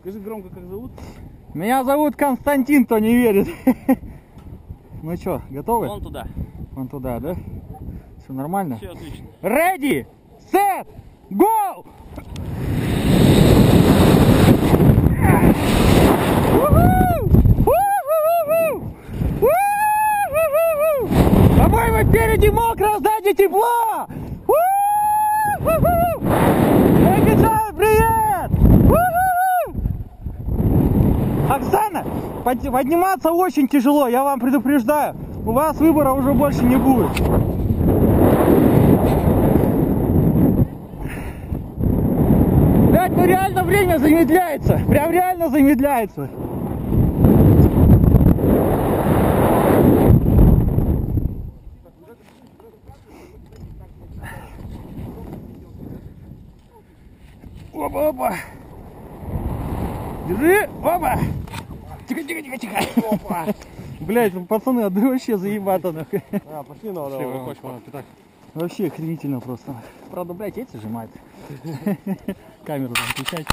Скажи громко, как зовут? Меня зовут Константин, кто не верит. Ну что, готовы? Вон туда. Вон туда, да? Все нормально? Все отлично. Ready, set, go! По-моему, впереди мокро, сзади тепло! Экиджан, привет! Оксана, под- подниматься очень тяжело, я вам предупреждаю. У вас выбора уже больше не будет. Блять, ну реально время замедляется. Прям реально замедляется. Опа, опа. Держи, опа. Тихо, тихо, тихо, тихо. Опа. Блять, ну, пацаны, а ты вообще заебато нахуй. А, пошли на хочешь, пятак. Вообще охренительно просто. Правда, блядь, эти сжимают. Камеру там включать.